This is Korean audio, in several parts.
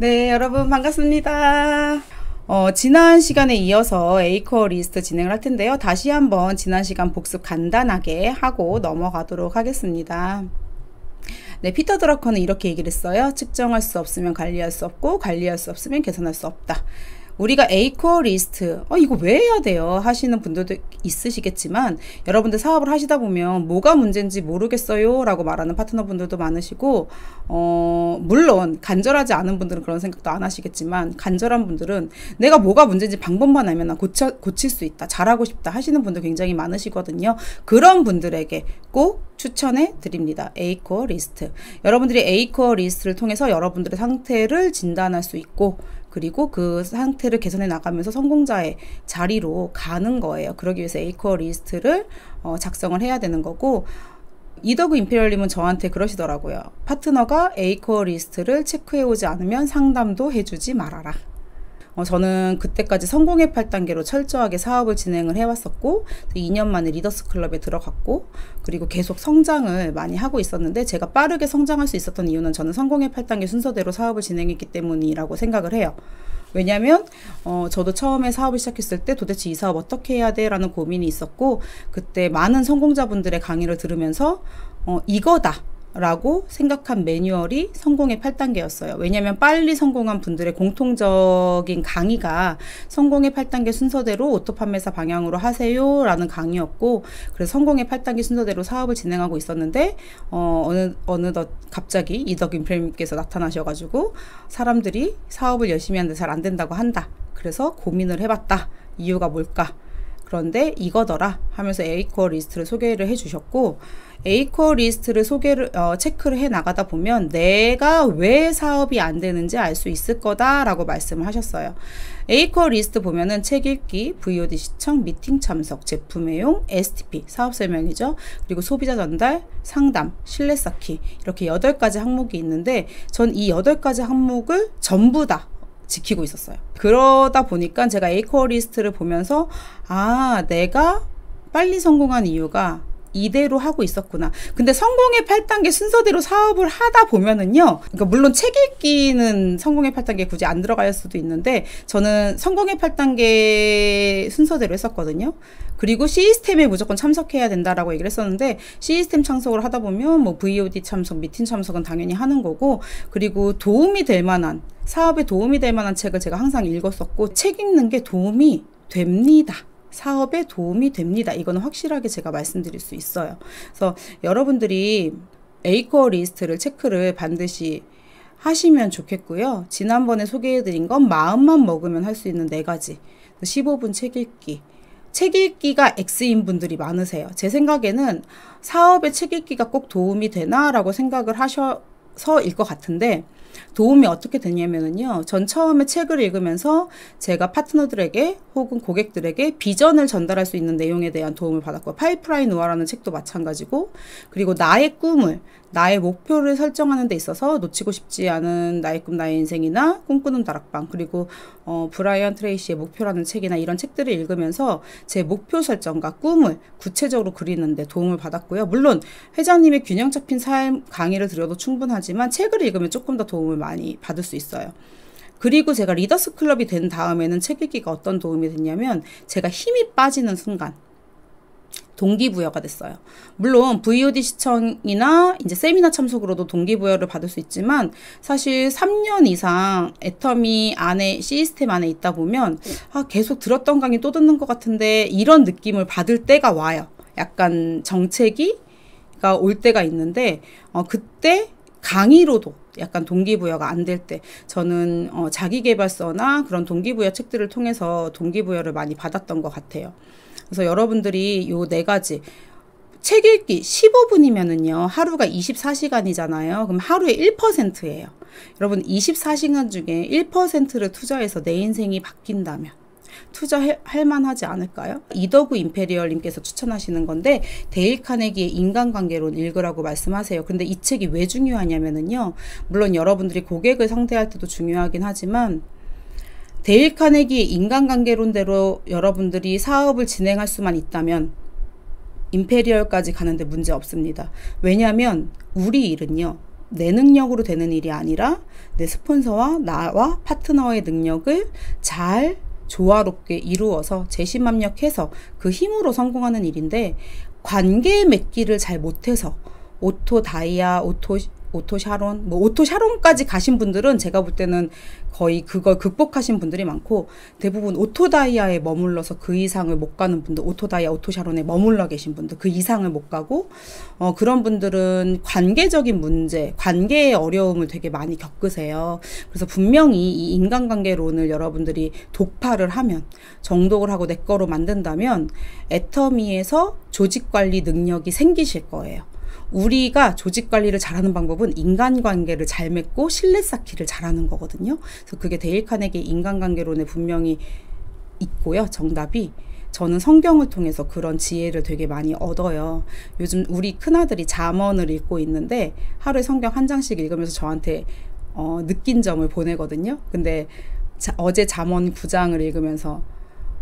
네, 여러분 반갑습니다. 어, 지난 시간에 이어서 에이커 리스트 진행을 할 텐데요. 다시 한번 지난 시간 복습 간단하게 하고 넘어가도록 하겠습니다. 네, 피터 드러커는 이렇게 얘기를 했어요. 측정할 수 없으면 관리할 수 없고 관리할 수 없으면 개선할 수 없다. 우리가 에이코 리스트 어 이거 왜 해야 돼요 하시는 분들도 있으시겠지만 여러분들 사업을 하시다 보면 뭐가 문제인지 모르겠어요 라고 말하는 파트너분들도 많으시고 어 물론 간절하지 않은 분들은 그런 생각도 안 하시겠지만 간절한 분들은 내가 뭐가 문제인지 방법만 알면 고쳐, 고칠 수 있다 잘하고 싶다 하시는 분들 굉장히 많으시거든요 그런 분들에게 꼭 추천해 드립니다. 에이코어 리스트. 여러분들이 에이코어 리스트를 통해서 여러분들의 상태를 진단할 수 있고 그리고 그 상태를 개선해 나가면서 성공자의 자리로 가는 거예요. 그러기 위해서 에이코어 리스트를 어, 작성을 해야 되는 거고 이덕우 임페리얼님은 저한테 그러시더라고요. 파트너가 에이코어 리스트를 체크해 오지 않으면 상담도 해주지 말아라. 어, 저는 그때까지 성공의 8단계로 철저하게 사업을 진행을 해왔었고 2년 만에 Leaders Club에 들어갔고 그리고 계속 성장을 많이 하고 있었는데 제가 빠르게 성장할 수 있었던 이유는 저는 성공의 8단계 순서대로 사업을 진행했기 때문이라고 생각을 해요. 왜냐면 어 저도 처음에 사업을 시작했을 때 도대체 이 사업 어떻게 해야 돼라는 고민이 있었고 그때 많은 성공자분들의 강의를 들으면서 어 이거다 라고 생각한 매뉴얼이 성공의 8단계였어요. 왜냐하면 빨리 성공한 분들의 공통적인 강의가 성공의 8단계 순서대로 오토 판매사 방향으로 하세요 라는 강의였고 그래서 성공의 8단계 순서대로 사업을 진행하고 있었는데 어, 어느, 어느덧 갑자기 이덕우 임페리얼님께서 나타나셔가지고 사람들이 사업을 열심히 하는데 잘 안 된다고 한다. 그래서 고민을 해봤다. 이유가 뭘까? 그런데 이거더라 하면서 에이코어 리스트를 소개를 해주셨고 에이코어 리스트를 소개를 어, 체크를 해 나가다 보면 내가 왜 사업이 안 되는지 알 수 있을 거다라고 말씀을 하셨어요. 에이코어 리스트 보면은 책 읽기, VOD 시청, 미팅 참석, 제품 애용, STP 사업 설명이죠. 그리고 소비자 전달, 상담, 신뢰 쌓기 이렇게 여덟 가지 항목이 있는데 전 이 여덟 가지 항목을 전부 다 지키고 있었어요. 그러다 보니까 제가 에이코어 리스트를 보면서 아 내가 빨리 성공한 이유가 이대로 하고 있었구나. 근데 성공의 8단계 순서대로 사업을 하다 보면은요. 그러니까 물론 책 읽기는 성공의 8단계 굳이 안 들어갈 수도 있는데 저는 성공의 8단계 순서대로 했었거든요. 그리고 시스템에 무조건 참석해야 된다라고 얘기를 했었는데 시스템 참석을 하다 보면 뭐 VOD 참석, 미팅 참석은 당연히 하는 거고 그리고 도움이 될 만한 사업에 도움이 될 만한 책을 제가 항상 읽었었고 책 읽는 게 도움이 됩니다. 사업에 도움이 됩니다. 이거는 확실하게 제가 말씀드릴 수 있어요. 그래서 여러분들이 에이코어 리스트를 체크를 반드시 하시면 좋겠고요. 지난번에 소개해드린 건 마음만 먹으면 할 수 있는 네 가지. 15분 책 읽기. 책 읽기가 X인 분들이 많으세요. 제 생각에는 사업에 책 읽기가 꼭 도움이 되나라고 생각을 하셔서일 것 같은데 도움이 어떻게 되냐면은요. 전 처음에 책을 읽으면서 제가 파트너들에게 혹은 고객들에게 비전을 전달할 수 있는 내용에 대한 도움을 받았고 파이프라인 우아라는 책도 마찬가지고 그리고 나의 꿈을 나의 목표를 설정하는 데 있어서 놓치고 싶지 않은 나의 꿈 나의 인생이나 꿈꾸는 다락방 그리고 어, 브라이언 트레이시의 목표라는 책이나 이런 책들을 읽으면서 제 목표 설정과 꿈을 구체적으로 그리는데 도움을 받았고요. 물론 회장님의 균형 잡힌 삶 강의를 들어도 충분하지만 책을 읽으면 조금 더 도움을 많이 받을 수 있어요. 그리고 제가 리더스 클럽이 된 다음에는 책 읽기가 어떤 도움이 됐냐면 제가 힘이 빠지는 순간 동기부여가 됐어요. 물론 VOD 시청이나 이제 세미나 참석으로도 동기부여를 받을 수 있지만 사실 3년 이상 애터미 안에 시스템 안에 있다 보면 아 계속 들었던 강의 또 듣는 것 같은데 이런 느낌을 받을 때가 와요. 약간 정체기가 올 때가 있는데 어 그때 강의로도 약간 동기부여가 안 될 때 저는 어 자기계발서나 그런 동기부여 책들을 통해서 동기부여를 많이 받았던 것 같아요. 그래서 여러분들이 요 네 가지 책 읽기 15분이면은요, 하루가 24시간이잖아요. 그럼 하루에 1%예요. 여러분, 24시간 중에 1%를 투자해서 내 인생이 바뀐다면, 투자할 만하지 않을까요? 이더구 임페리얼님께서 추천하시는 건데, 데일 카네기의 인간관계론 읽으라고 말씀하세요. 근데 이 책이 왜 중요하냐면은요, 물론 여러분들이 고객을 상대할 때도 중요하긴 하지만, 데일 카네기의 인간관계론대로 여러분들이 사업을 진행할 수만 있다면 임페리얼까지 가는데 문제 없습니다. 왜냐하면 우리 일은요. 내 능력으로 되는 일이 아니라 내 스폰서와 나와 파트너의 능력을 잘 조화롭게 이루어서 제심합력해서 그 힘으로 성공하는 일인데 관계 맺기를 잘 못해서 오토 다이아, 오토 오토 샤론, 뭐 오토 샤론까지 가신 분들은 제가 볼 때는 거의 그걸 극복하신 분들이 많고 대부분 오토 다이아에 머물러서 그 이상을 못 가는 분들, 오토 다이아, 오토 샤론에 머물러 계신 분들 그 이상을 못 가고 어 그런 분들은 관계적인 문제, 관계의 어려움을 되게 많이 겪으세요. 그래서 분명히 이 인간관계론을 여러분들이 독파를 하면 정독을 하고 내 거로 만든다면 애터미에서 조직 관리 능력이 생기실 거예요. 우리가 조직 관리를 잘하는 방법은 인간관계를 잘 맺고 신뢰 쌓기를 잘하는 거거든요. 그래서 그게 데일 카네기 인간관계론에 분명히 있고요. 정답이 저는 성경을 통해서 그런 지혜를 되게 많이 얻어요. 요즘 우리 큰아들이 잠언을 읽고 있는데 하루에 성경 한 장씩 읽으면서 저한테 어, 느낀 점을 보내거든요. 근데 자, 어제 잠언 9장을 읽으면서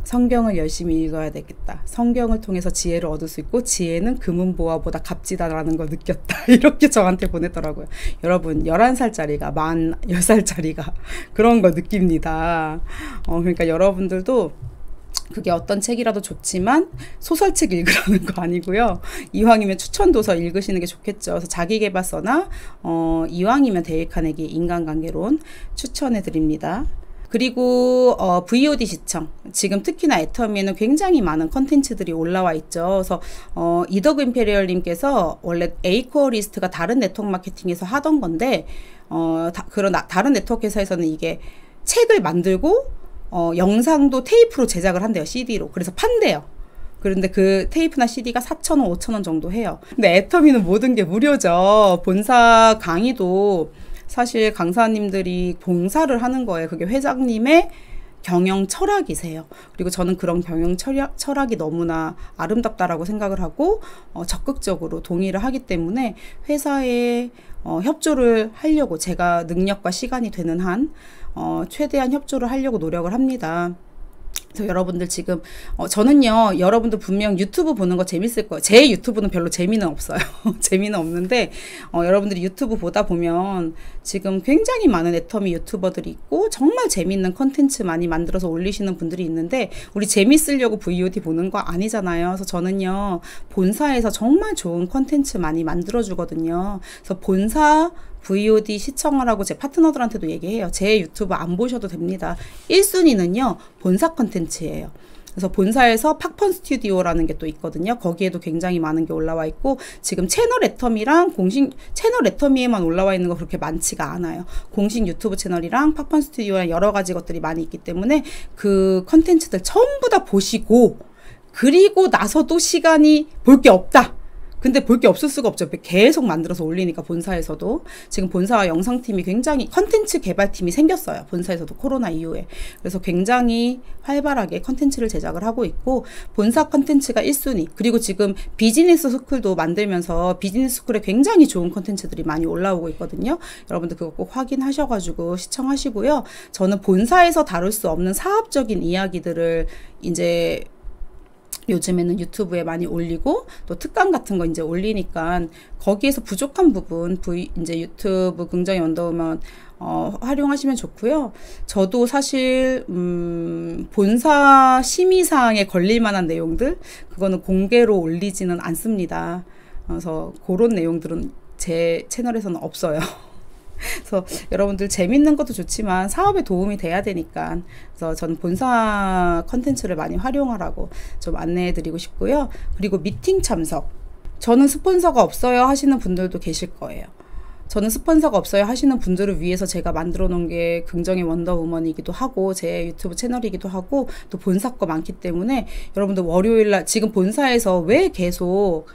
성경을 열심히 읽어야 되겠다. 성경을 통해서 지혜를 얻을 수 있고 지혜는 금은보화보다 값지다라는 걸 느꼈다. 이렇게 저한테 보냈더라고요. 여러분 11살짜리가 만 10살짜리가 그런 걸 느낍니다. 어, 그러니까 여러분들도 그게 어떤 책이라도 좋지만 소설책 읽으라는 거 아니고요. 이왕이면 추천 도서 읽으시는 게 좋겠죠. 그래서 자기계발서나 어, 이왕이면 데일 카네기 인간관계론 추천해 드립니다. 그리고 어, VOD 시청 지금 특히나 애터미에는 굉장히 많은 컨텐츠들이 올라와 있죠. 그래서 어, 이덕우 임페리얼님께서 원래 에이코어 리스트가 다른 네트워크 마케팅에서 하던 건데 어, 다, 그런 나, 다른 네트워크 회사에서는 이게 책을 만들고 어, 영상도 테이프로 제작을 한대요. CD로. 그래서 판대요. 그런데 그 테이프나 CD가 4,000원, 5,000원 정도 해요. 근데 애터미는 모든 게 무료죠. 본사 강의도 사실 강사님들이 봉사를 하는 거예요. 그게 회장님의 경영 철학이세요. 그리고 저는 그런 경영 철학, 철학이 너무나 아름답다라고 생각을 하고 어, 적극적으로 동의를 하기 때문에 회사에 어, 협조를 하려고 제가 능력과 시간이 되는 한 어, 최대한 협조를 하려고 노력을 합니다. 그래서 여러분들 지금 어, 저는요 여러분들 분명 유튜브 보는 거 재밌을 거예요. 제 유튜브는 별로 재미는 없어요. 재미는 없는데 어, 여러분들이 유튜브 보다 보면 지금 굉장히 많은 애터미 유튜버들이 있고 정말 재밌는 컨텐츠 많이 만들어서 올리시는 분들이 있는데 우리 재밌으려고 VOD 보는 거 아니잖아요. 그래서 저는요 본사에서 정말 좋은 컨텐츠 많이 만들어 주거든요. 그래서 본사 VOD 시청을 하고 제 파트너들한테도 얘기해요. 제 유튜브 안 보셔도 됩니다. 1순위는요, 본사 컨텐츠예요. 그래서 본사에서 팍펀 스튜디오라는 게 또 있거든요. 거기에도 굉장히 많은 게 올라와 있고 지금 채널 애터미랑 공식 채널 애터미에만 올라와 있는 거 그렇게 많지가 않아요. 공식 유튜브 채널이랑 팍펀 스튜디오랑 여러 가지 것들이 많이 있기 때문에 그 컨텐츠들 전부 다 보시고 그리고 나서도 시간이 볼 게 없다. 근데 볼 게 없을 수가 없죠. 계속 만들어서 올리니까 본사에서도 지금 본사와 영상팀이 굉장히 컨텐츠 개발팀이 생겼어요. 본사에서도 코로나 이후에. 그래서 굉장히 활발하게 컨텐츠를 제작을 하고 있고 본사 컨텐츠가 1순위 그리고 지금 비즈니스 스쿨도 만들면서 비즈니스 스쿨에 굉장히 좋은 컨텐츠들이 많이 올라오고 있거든요. 여러분들 그거 꼭 확인하셔 가지고 시청하시고요. 저는 본사에서 다룰 수 없는 사업적인 이야기들을 이제 요즘에는 유튜브에 많이 올리고 또 특강 같은 거 이제 올리니까 거기에서 부족한 부분 V 이제 유튜브 긍정의 원더우먼 어, 활용하시면 좋고요. 저도 사실 음, 본사 심의 사항에 걸릴 만한 내용들 그거는 공개로 올리지는 않습니다. 그래서 그런 내용들은 제 채널에서는 없어요. 그래서 여러분들 재밌는 것도 좋지만 사업에 도움이 돼야 되니까 그래서 저는 본사 컨텐츠를 많이 활용하라고 좀 안내해 드리고 싶고요. 그리고 미팅 참석. 저는 스폰서가 없어요 하시는 분들도 계실 거예요. 저는 스폰서가 없어요 하시는 분들을 위해서 제가 만들어 놓은 게 긍정의 원더우먼이기도 하고 제 유튜브 채널이기도 하고 또 본사 거 많기 때문에 여러분들 월요일 날 지금 본사에서 왜 계속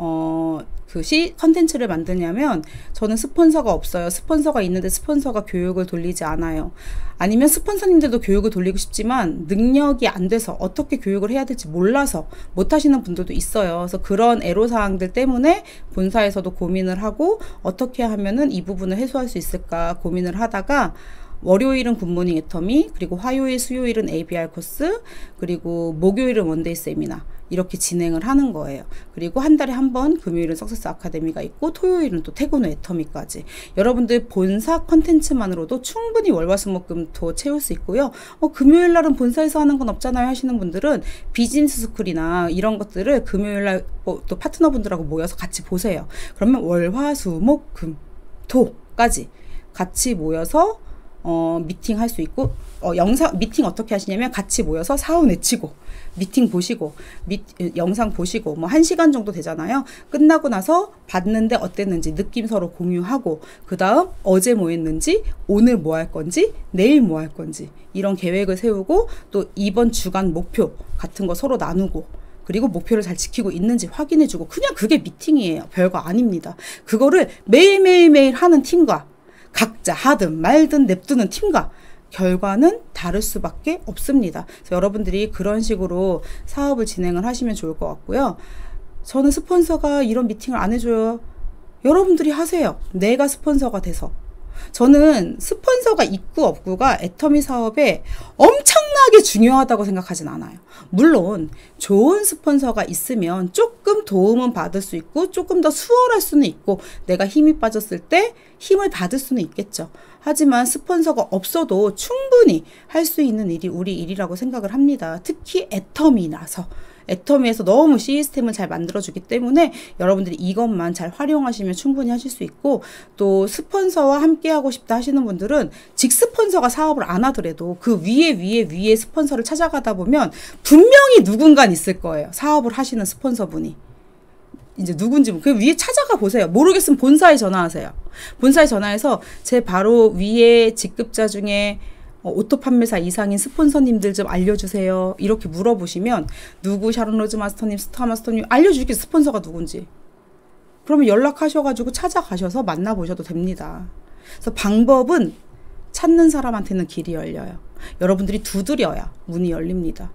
어, 그 시, 컨텐츠를 만드냐면 저는 스폰서가 없어요. 스폰서가 있는데 스폰서가 교육을 돌리지 않아요. 아니면 스폰서님들도 교육을 돌리고 싶지만 능력이 안 돼서 어떻게 교육을 해야 될지 몰라서 못 하시는 분들도 있어요. 그래서 그런 애로사항들 때문에 본사에서도 고민을 하고 어떻게 하면은 이 부분을 해소할 수 있을까 고민을 하다가 월요일은 굿모닝 애터미, 그리고 화요일, 수요일은 ABR 코스, 그리고 목요일은 one day 세미나. 이렇게 진행을 하는 거예요. 그리고 한 달에 한 번 금요일은 success 아카데미가 있고 토요일은 또 태고노 애터미까지. 여러분들 본사 컨텐츠만으로도 충분히 월화수목금토 채울 수 있고요. 어, 금요일 날은 본사에서 하는 건 없잖아요 하시는 분들은 비즈니스 스쿨이나 이런 것들을 금요일 날 또 어, 파트너분들하고 모여서 같이 보세요. 그러면 월화수목금토까지 같이 모여서 어, 미팅 할 수 있고 어, 영상 미팅 어떻게 하시냐면 같이 모여서 사후 내치고 미팅 보시고 미, 영상 보시고 뭐 한 시간 정도 되잖아요. 끝나고 나서 봤는데 어땠는지 느낌 서로 공유하고 그 다음 어제 뭐 했는지 오늘 뭐 할 건지 내일 뭐 할 건지 이런 계획을 세우고 또 이번 주간 목표 같은 거 서로 나누고 그리고 목표를 잘 지키고 있는지 확인해주고 그냥 그게 미팅이에요. 별거 아닙니다. 그거를 매일매일매일 하는 팀과 각자 하든 말든 냅두는 팀과 결과는 다를 수밖에 없습니다. 여러분들이 그런 식으로 사업을 진행을 하시면 좋을 것 같고요. 저는 스폰서가 이런 미팅을 안 해줘요. 여러분들이 하세요. 내가 스폰서가 돼서. 저는 스폰서가 있고 없고가 애터미 사업에 엄청나게 중요하다고 생각하진 않아요. 물론 좋은 스폰서가 있으면 조금 도움은 받을 수 있고 조금 더 수월할 수는 있고 내가 힘이 빠졌을 때 힘을 받을 수는 있겠죠. 하지만 스폰서가 없어도 충분히 할 수 있는 일이 우리 일이라고 생각을 합니다. 특히 애터미나서. 애터미에서 너무 시스템을 잘 만들어주기 때문에 여러분들이 이것만 잘 활용하시면 충분히 하실 수 있고 또 스폰서와 함께 하고 싶다 하시는 분들은 직스폰서가 사업을 안 하더라도 그 위에 위에 위에 스폰서를 찾아가다 보면 분명히 누군가 있을 거예요. 사업을 하시는 스폰서분이. 이제 누군지 그 위에 찾아가 보세요. 모르겠으면 본사에 전화하세요. 본사에 전화해서 제 바로 위에 직급자 중에 어, 오토 판매사 이상인 스폰서님들 좀 알려주세요. 이렇게 물어보시면 누구 샤론 로즈 마스터님, 스타 마스터님 알려주게 스폰서가 누군지. 그러면 연락하셔가지고 찾아가셔서 만나보셔도 됩니다. 그래서 방법은 찾는 사람한테는 길이 열려요. 여러분들이 두드려야 문이 열립니다.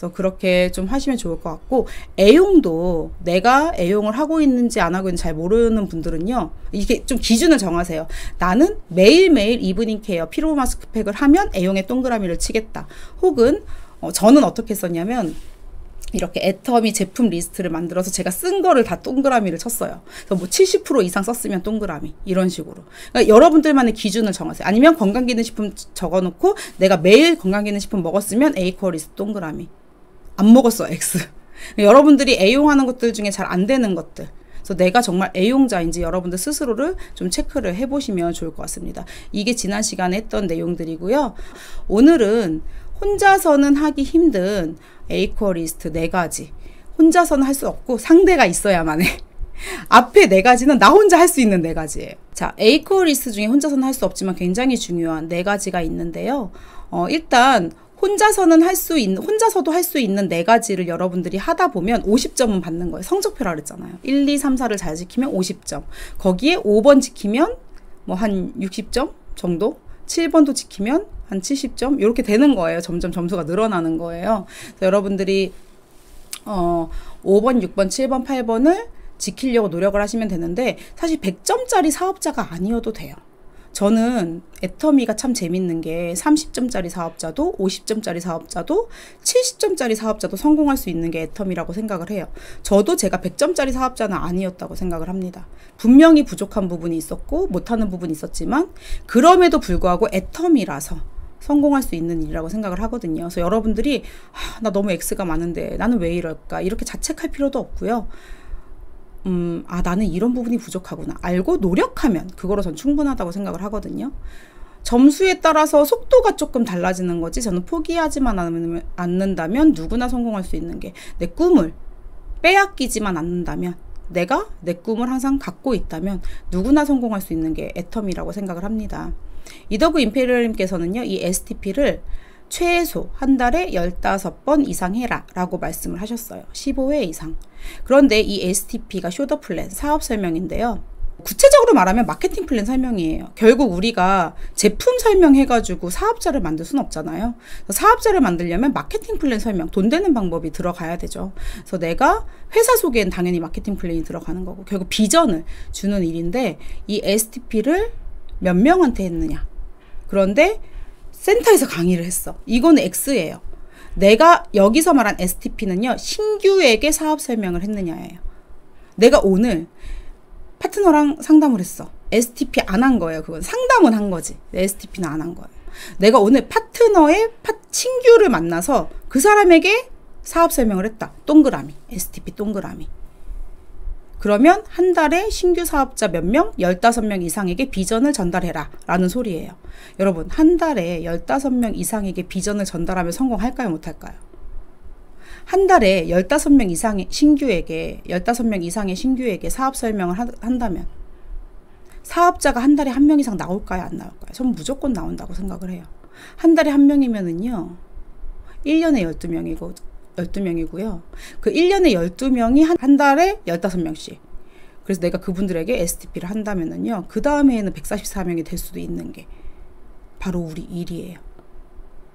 그래서 그렇게 좀 하시면 좋을 것 같고 애용도 내가 애용을 하고 있는지 안 하고 있는지 잘 모르는 분들은요 이게 좀 기준을 정하세요 나는 매일매일 이브닝 케어 peel off 마스크팩을 하면 애용에 동그라미를 치겠다 혹은 어, 저는 어떻게 썼냐면 이렇게 애터미 제품 리스트를 만들어서 제가 쓴 거를 다 동그라미를 쳤어요. 그래서 뭐 70% 이상 썼으면 동그라미 이런 식으로. 그러니까 여러분들만의 기준을 정하세요. 아니면 건강기능식품 적어놓고 내가 매일 건강기능식품 먹었으면 에이코어 리스트 동그라미. 안 먹었어 X. 여러분들이 애용하는 것들 중에 잘 안 되는 것들. 그래서 내가 정말 애용자인지 여러분들 스스로를 좀 체크를 해보시면 좋을 것 같습니다. 이게 지난 시간에 했던 내용들이고요. 오늘은 혼자서는 하기 힘든 에이코어 리스트 네 가지. 혼자서는 할 수 없고 상대가 있어야만 해. 앞에 네 가지는 나 혼자 할 수 있는 네 가지예요. 자, 에이코어 리스트 중에 혼자서는 할 수 없지만 굉장히 중요한 네 가지가 있는데요. 어, 일단 혼자서는 할 수 있는 혼자서도 할 수 있는 네 가지를 여러분들이 하다 보면 50점은 받는 거예요. 성적표라 그랬잖아요. 1, 2, 3, 4를 잘 지키면 50점. 거기에 5번 지키면 뭐 한 60점 정도? 7번도 지키면 한 70점 이렇게 되는 거예요. 점점 점수가 늘어나는 거예요. 그래서 여러분들이 어 5번, 6번, 7번, 8번을 지키려고 노력을 하시면 되는데 사실 100점짜리 사업자가 아니어도 돼요. 저는 애터미가 참 재밌는 게 30점짜리 사업자도 50점짜리 사업자도 70점짜리 사업자도 성공할 수 있는 게 애터미라고 생각을 해요. 저도 제가 100점짜리 사업자는 아니었다고 생각을 합니다. 분명히 부족한 부분이 있었고 못하는 부분이 있었지만 그럼에도 불구하고 애터미라서 성공할 수 있는 일이라고 생각을 하거든요. 그래서 여러분들이 아, 나 너무 X가 많은데 나는 왜 이럴까 이렇게 자책할 필요도 없고요. 음, 아, 나는 이런 부분이 부족하구나. 알고 노력하면 그거로 전 충분하다고 생각을 하거든요. 점수에 따라서 속도가 조금 달라지는 거지. 저는 포기하지만 않는다면 누구나 성공할 수 있는 게 내 꿈을 빼앗기지만 않는다면 내가 내 꿈을 항상 갖고 있다면 누구나 성공할 수 있는 게 애텀이라고 생각을 합니다. 이더그 임페리얼님께서는요, 이 STP를 최소 한 달에 15번 이상 해라 라고 말씀을 하셨어요. 15회 이상. 그런데 이 STP가 Show The Plan 사업 설명인데요. 구체적으로 말하면 마케팅 플랜 설명이에요. 결국 우리가 제품 설명해가지고 사업자를 만들 수는 없잖아요. 사업자를 만들려면 마케팅 플랜 설명, 돈 되는 방법이 들어가야 되죠. 그래서 내가 회사 소개엔 당연히 마케팅 플랜이 들어가는 거고, 결국 비전을 주는 일인데, 이 STP를 몇 명한테 했느냐. 그런데 센터에서 강의를 했어. 이거는 X예요. 내가 여기서 말한 STP는요, 신규에게 사업 설명을 했느냐예요. 내가 오늘 파트너랑 상담을 했어. STP 안 한 거예요. 그건 상담은 한 거지. STP는 안 한 거예요. 내가 오늘 파트너의 파, 신규를 만나서 그 사람에게 사업 설명을 했다. 동그라미. STP 동그라미. 그러면 한 달에 신규 사업자 몇 명? 15명 이상에게 비전을 전달해라. 라는 소리예요. 여러분, 한 달에 15명 이상에게 비전을 전달하면 성공할까요? 못할까요? 한 달에 15명 이상의 신규에게, 15명 이상의 신규에게 사업 설명을 하, 한다면, 사업자가 한 달에 한 명 이상 나올까요? 안 나올까요? 저는 무조건 나온다고 생각을 해요. 한 달에 한 명이면은요, 1년에 12명이고, 12명이고요. 그 1년에 12명이 한, 한 달에 15명씩. 그래서 내가 그분들에게 STP를 한다면은요, 그 다음에는 144명이 될 수도 있는 게 바로 우리 일이에요.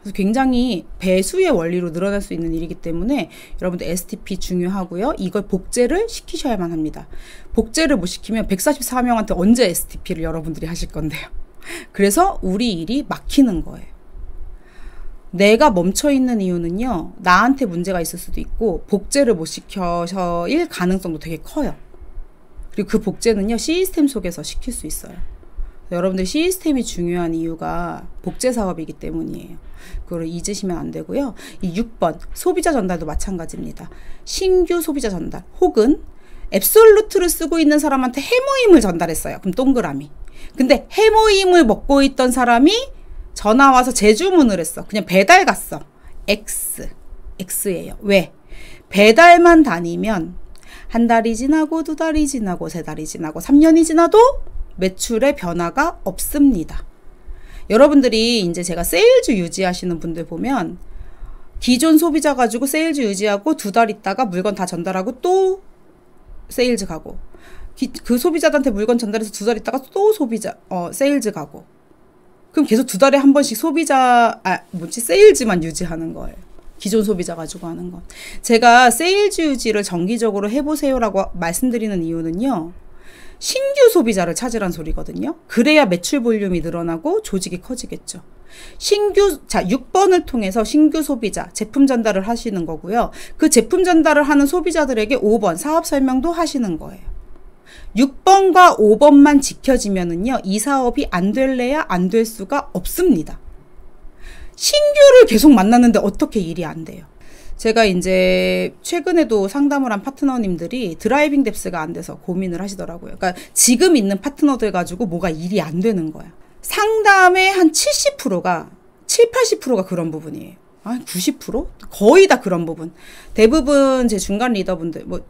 그래서 굉장히 배수의 원리로 늘어날 수 있는 일이기 때문에 여러분들 STP 중요하고요. 이걸 복제를 시키셔야만 합니다. 복제를 못 시키면 144명한테 언제 STP를 여러분들이 하실 건데요. 그래서 우리 일이 막히는 거예요. 내가 멈춰 있는 이유는요, 나한테 문제가 있을 수도 있고, 복제를 못 시켜서 일 가능성도 되게 커요. 그리고 그 복제는요, 시스템 속에서 시킬 수 있어요. 여러분들 시스템이 중요한 이유가 복제 사업이기 때문이에요. 그걸 잊으시면 안 되고요. 이 6번, 소비자 전달도 마찬가지입니다. 신규 소비자 전달, 혹은 앱솔루트를 쓰고 있는 사람한테 해모임을 전달했어요. 그럼 동그라미. 근데 해모임을 먹고 있던 사람이 전화 와서 재주문을 했어. 그냥 배달 갔어. X. X예요. 왜? 배달만 다니면 한 달이 지나고 두 달이 지나고 세 달이 지나고 3년이 지나도 매출의 변화가 없습니다. 여러분들이 이제 제가 세일즈 유지하시는 분들 보면 기존 소비자 가지고 세일즈 유지하고 두 달 있다가 물건 다 전달하고 또 세일즈 가고 기, 그 소비자한테 물건 전달해서 두 달 있다가 또 소비자 어 세일즈 가고 그럼 계속 두 달에 한 번씩 소비자 아 뭐지 세일즈만 유지하는 거예요. 기존 소비자 가지고 하는 건. 제가 세일즈 유지를 정기적으로 해보세요라고 말씀드리는 이유는요. 신규 소비자를 찾으란 소리거든요. 그래야 매출 볼륨이 늘어나고 조직이 커지겠죠. 신규, 자, 6번을 통해서 신규 소비자, 제품 전달을 하시는 거고요. 그 제품 전달을 하는 소비자들에게 5번 사업 설명도 하시는 거예요. 6번과 5번만 지켜지면은요, 이 사업이 안 될래야 안 될 수가 없습니다. 신규를 계속 만났는데 어떻게 일이 안 돼요? 제가 이제 최근에도 상담을 한 파트너님들이 driving depth가 안 돼서 고민을 하시더라고요. 그러니까 지금 있는 파트너들 가지고 뭐가 일이 안 되는 거야. 상담의 한 70%가 7, 80%가 그런 부분이에요. 아, 90%? 거의 다 그런 부분. 대부분 제 중간 리더분들, 뭐,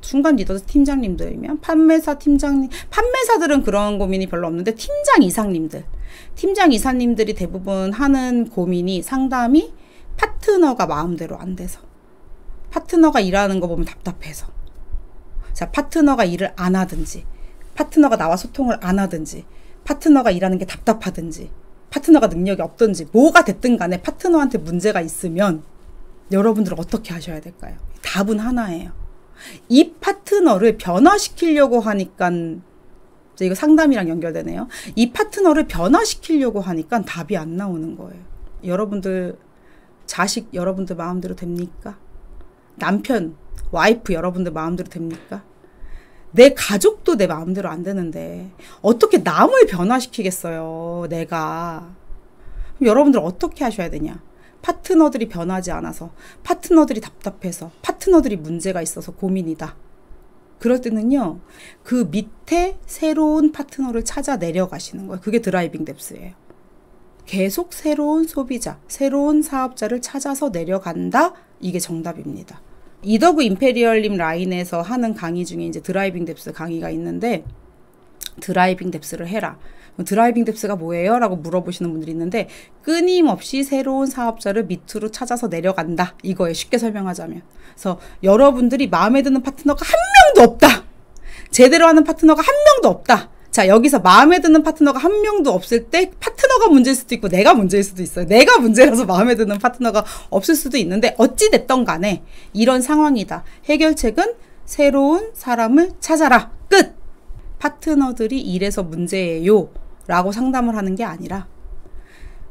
중간 리더 팀장님들이면 판매사 팀장님, 판매사들은 그런 고민이 별로 없는데 팀장 이상님들, 팀장 이사님들이 대부분 하는 고민이 상담이 파트너가 마음대로 안 돼서. 파트너가 일하는 거 보면 답답해서. 자, 파트너가 일을 안 하든지, 파트너가 나와 소통을 안 하든지, 파트너가 일하는 게 답답하든지, 파트너가 능력이 없든지, 뭐가 됐든 간에 파트너한테 문제가 있으면 여러분들은 어떻게 하셔야 될까요? 답은 하나예요. 이 파트너를 변화시키려고 하니까 이거 상담이랑 연결되네요. 이 파트너를 변화시키려고 하니까 답이 안 나오는 거예요. 여러분들 자식 여러분들 마음대로 됩니까? 남편, 와이프 여러분들 마음대로 됩니까? 내 가족도 내 마음대로 안 되는데 어떻게 남을 변화시키겠어요, 내가. 여러분들 어떻게 하셔야 되냐? 파트너들이 변하지 않아서, 파트너들이 답답해서, 파트너들이 문제가 있어서 고민이다. 그럴 때는요, 그 밑에 새로운 파트너를 찾아 내려가시는 거예요. 그게 driving depth예요. 계속 새로운 소비자, 새로운 사업자를 찾아서 내려간다? 이게 정답입니다. 이덕우 임페리얼님 라인에서 하는 강의 중에 이제 driving depth 강의가 있는데, driving depth를 해라. driving depth가 뭐예요? 라고 물어보시는 분들이 있는데 끊임없이 새로운 사업자를 밑으로 찾아서 내려간다. 이거에 쉽게 설명하자면. 그래서 여러분들이 마음에 드는 파트너가 한 명도 없다. 제대로 하는 파트너가 한 명도 없다. 자, 여기서 마음에 드는 파트너가 한 명도 없을 때 파트너가 문제일 수도 있고 내가 문제일 수도 있어요. 내가 문제라서 마음에 드는 파트너가 없을 수도 있는데 어찌됐던 간에 이런 상황이다. 해결책은 새로운 사람을 찾아라. 끝! 파트너들이 이래서 문제예요. 라고 상담을 하는 게 아니라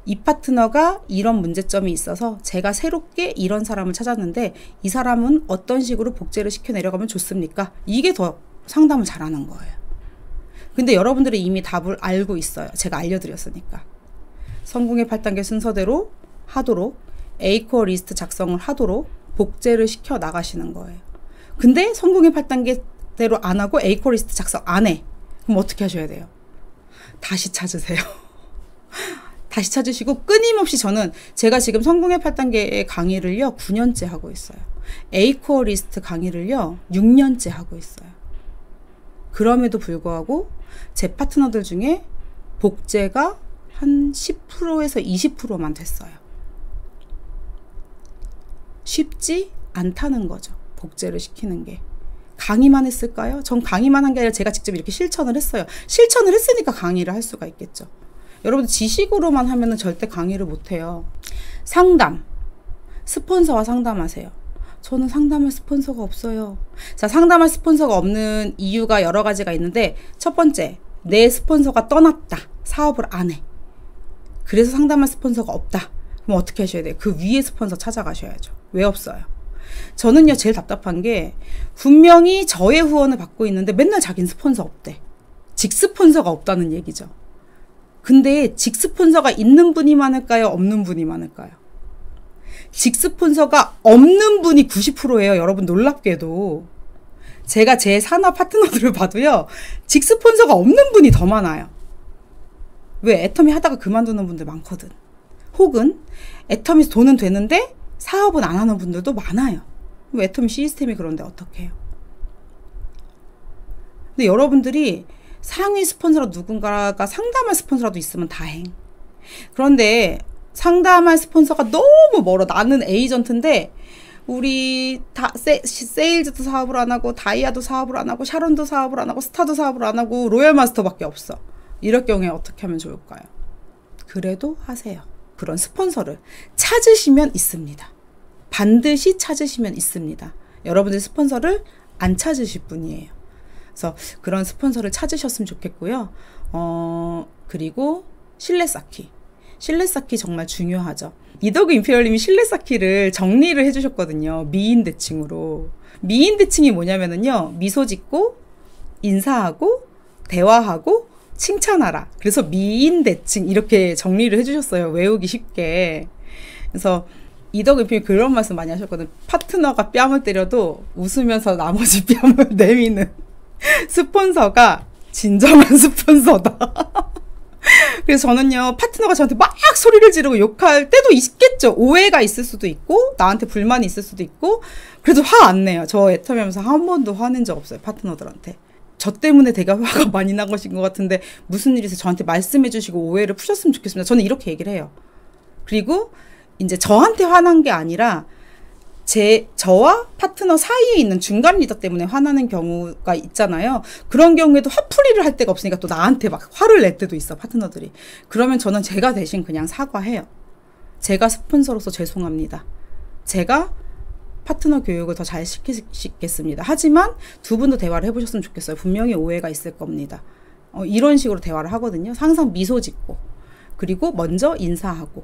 이 파트너가 이런 문제점이 있어서 제가 새롭게 이런 사람을 찾았는데 이 사람은 어떤 식으로 복제를 시켜 내려가면 좋습니까? 이게 더 상담을 잘하는 거예요. 근데 여러분들이 이미 답을 알고 있어요. 제가 알려드렸으니까. 성공의 8단계 순서대로 하도록 에이코어 리스트 작성을 하도록 복제를 시켜 나가시는 거예요. 근데 성공의 8단계대로 안 하고 에이코어 리스트 작성 안 해. 그럼 어떻게 하셔야 돼요? 다시 찾으세요. 다시 찾으시고 끊임없이 저는 제가 지금 성공의 8단계의 강의를요 9년째 하고 있어요. 에이코어 리스트 강의를요 6년째 하고 있어요. 그럼에도 불구하고 제 파트너들 중에 복제가 한 10%에서 20%만 됐어요. 쉽지 않다는 거죠. 복제를 시키는 게. 강의만 했을까요? 전 강의만 한 게 아니라 제가 직접 이렇게 실천을 했어요. 실천을 했으니까 강의를 할 수가 있겠죠. 여러분 지식으로만 하면은 절대 강의를 못 해요. 상담. 스폰서와 상담하세요. 저는 상담할 스폰서가 없어요. 자, 상담할 스폰서가 없는 이유가 여러 가지가 있는데 첫 번째, 내 스폰서가 떠났다. 사업을 안 해. 그래서 상담할 스폰서가 없다. 그럼 어떻게 하셔야 돼요? 그 위에 스폰서 찾아가셔야죠. 왜 없어요? 저는요, 제일 답답한 게, 분명히 저의 후원을 받고 있는데 맨날 자기는 스폰서 없대. 직 스폰서가 없다는 얘기죠. 근데 직 스폰서가 있는 분이 많을까요? 없는 분이 많을까요? 직 스폰서가 없는 분이 90%예요. 여러분 놀랍게도. 제가 제 산업 파트너들을 봐도요. 직 스폰서가 없는 분이 더 많아요. 왜 애터미 하다가 그만두는 분들 많거든. 혹은 애터미에서 돈은 되는데 사업은 안 하는 분들도 많아요. 왜 애터미 시스템이 그런데 어떻게 해요? 근데 여러분들이 상위 스폰서로 누군가가 상담할 스폰서라도 있으면 다행. 그런데 상담할 스폰서가 너무 멀어. 나는 에이전트인데 우리 다 세, 세일즈도 사업을 안 하고 다이아도 사업을 안 하고 샤론도 사업을 안 하고 스타도 사업을 안 하고 로열 마스터밖에 없어. 이럴 경우에 어떻게 하면 좋을까요? 그래도 하세요. 그런 스폰서를 찾으시면 있습니다. 반드시 찾으시면 있습니다. 여러분들 스폰서를 안 찾으실 분이에요. 그래서 그런 스폰서를 찾으셨으면 좋겠고요. 어, 그리고 신뢰 쌓기. 신뢰 쌓기 정말 중요하죠. 이덕우 임페리얼님이 신뢰 쌓기를 정리를 해주셨거든요. 미인 대칭으로. 미인 대칭이 뭐냐면은요. 미소 짓고, 인사하고, 대화하고, 칭찬하라. 그래서 미인 대칭 이렇게 정리를 해주셨어요. 외우기 쉽게. 그래서 이덕우 임페리얼 그런 말씀 많이 하셨거든. 파트너가 뺨을 때려도 웃으면서 나머지 뺨을 내미는. 스폰서가 진정한 스폰서다. 그래서 저는요, 파트너가 저한테 막 소리를 지르고 욕할 때도 있겠죠. 오해가 있을 수도 있고, 나한테 불만이 있을 수도 있고, 그래도 화 안 내요. 저 애터미하면서 한 번도 화낸 적 없어요, 파트너들한테. 저 때문에 되게 화가 많이 난 것인 것 같은데, 무슨 일이 있어 저한테 말씀해 주시고 오해를 푸셨으면 좋겠습니다. 저는 이렇게 얘기를 해요. 그리고 이제 저한테 화난 게 아니라, 제 저와 파트너 사이에 있는 중간 리더 때문에 화나는 경우가 있잖아요. 그런 경우에도 화풀이를 할 데가 없으니까 또 나한테 막 화를 낼 때도 있어 파트너들이. 그러면 저는 제가 대신 그냥 사과해요. 제가 스폰서로서 죄송합니다. 제가 파트너 교육을 더 잘 시키겠습니다. 하지만 두 분도 대화를 해보셨으면 좋겠어요. 분명히 오해가 있을 겁니다. 어, 이런 식으로 대화를 하거든요. 항상 미소 짓고 그리고 먼저 인사하고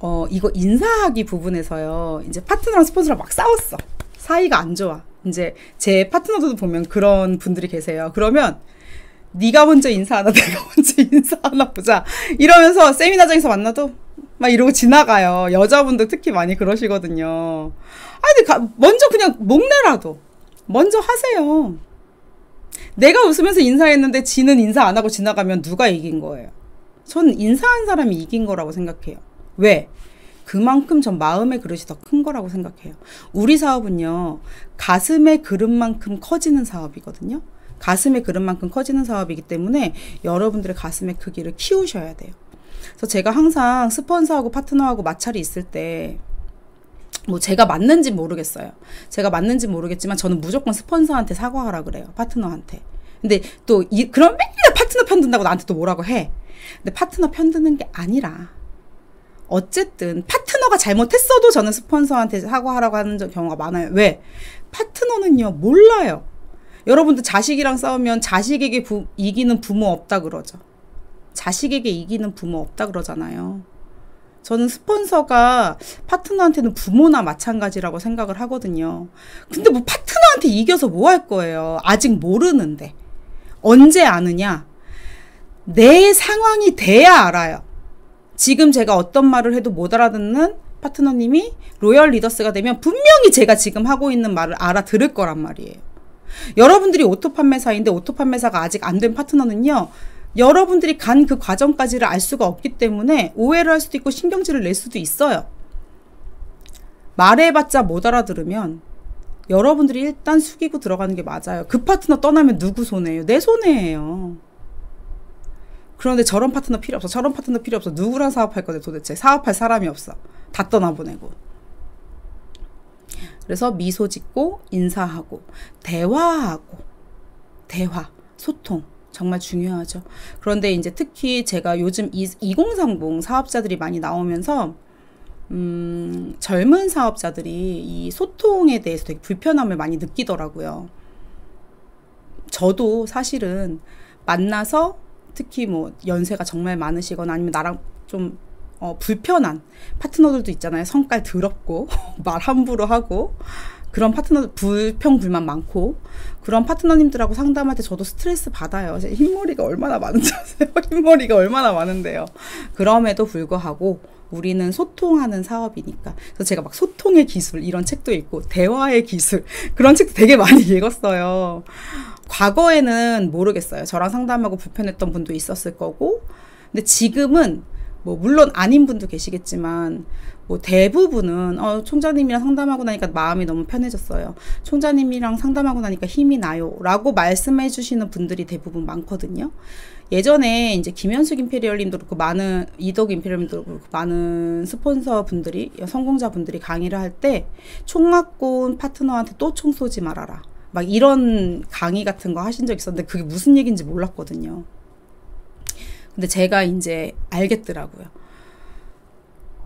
어, 이거 인사하기 부분에서요. 이제 파트너랑 스폰서랑 막 싸웠어. 사이가 안 좋아. 이제 제 파트너들도 보면 그런 분들이 계세요. 그러면 네가 먼저 인사하나 내가 먼저 인사하나 보자. 이러면서 세미나장에서 만나도 막 이러고 지나가요. 여자분들 특히 많이 그러시거든요. 아니 가, 먼저 그냥 목내라도 먼저 하세요. 내가 웃으면서 인사했는데 지는 인사 안 하고 지나가면 누가 이긴 거예요? 전 인사한 사람이 이긴 거라고 생각해요. 왜? 그만큼 전 마음의 그릇이 더 큰 거라고 생각해요. 우리 사업은요, 가슴의 그릇만큼 커지는 사업이거든요. 가슴의 그릇만큼 커지는 사업이기 때문에 여러분들의 가슴의 크기를 키우셔야 돼요. 그래서 제가 항상 스폰서하고 파트너하고 마찰이 있을 때, 뭐 제가 맞는지 모르겠어요. 제가 맞는지 모르겠지만 저는 무조건 스폰서한테 사과하라 그래요. 파트너한테. 근데 또 이, 그럼 맨날 파트너 편든다고 나한테 또 뭐라고 해. 근데 파트너 편드는 게 아니라 어쨌든 파트너가 잘못했어도 저는 스폰서한테 사과하라고 하는 경우가 많아요. 왜? 파트너는요, 몰라요. 여러분들 자식이랑 싸우면 자식에게 부, 이기는 부모 없다 그러죠. 자식에게 이기는 부모 없다 그러잖아요. 저는 스폰서가 파트너한테는 부모나 마찬가지라고 생각을 하거든요. 근데 뭐 파트너한테 이겨서 뭐 할 거예요? 아직 모르는데. 언제 아느냐? 내 상황이 돼야 알아요. 지금 제가 어떤 말을 해도 못 알아듣는 파트너님이 로열 리더스가 되면 분명히 제가 지금 하고 있는 말을 알아들을 거란 말이에요. 여러분들이 오토 판매사인데 오토 판매사가 아직 안 된 파트너는요. 여러분들이 간 그 과정까지를 알 수가 없기 때문에 오해를 할 수도 있고 신경질을 낼 수도 있어요. 말해봤자 못 알아들으면 여러분들이 일단 숙이고 들어가는 게 맞아요. 그 파트너 떠나면 누구 손해예요? 내 손해예요. 그런데 저런 파트너 필요 없어. 저런 파트너 필요 없어. 누구랑 사업할 건데 도대체. 사업할 사람이 없어. 다 떠나보내고. 그래서 미소 짓고 인사하고 대화하고 대화, 소통. 정말 중요하죠. 그런데 이제 특히 제가 요즘 2030 사업자들이 많이 나오면서 음, 젊은 사업자들이 이 소통에 대해서 되게 불편함을 많이 느끼더라고요. 저도 사실은 만나서 특히 뭐 연세가 정말 많으시거나 아니면 나랑 좀 어, 불편한 파트너들도 있잖아요. 성깔 더럽고 말 함부로 하고 그런 파트너 불평 불만 많고 그런 파트너님들하고 상담할 때 저도 스트레스 받아요. 흰머리가 얼마나 많은지 아세요? 흰머리가 얼마나 많은데요. 그럼에도 불구하고 우리는 소통하는 사업이니까. 그래서 제가 막 소통의 기술 이런 책도 읽고 대화의 기술 그런 책도 되게 많이 읽었어요. 과거에는 모르겠어요. 저랑 상담하고 불편했던 분도 있었을 거고. 근데 지금은 뭐 물론 아닌 분도 계시겠지만 뭐 대부분은 어 총장님이랑 상담하고 나니까 마음이 너무 편해졌어요. 총장님이랑 상담하고 나니까 힘이 나요 라고 말씀해 주시는 분들이 대부분 많거든요. 예전에 이제 김현숙 임페리얼님도 그렇고 많은 이덕 임페리얼님도 그렇고 많은 스폰서 분들이 성공자 분들이 강의를 할 때 총학군 파트너한테 또 총 쏘지 말아라. 막 이런 강의 같은 거 하신 적 있었는데 그게 무슨 얘기인지 몰랐거든요. 근데 제가 이제 알겠더라고요.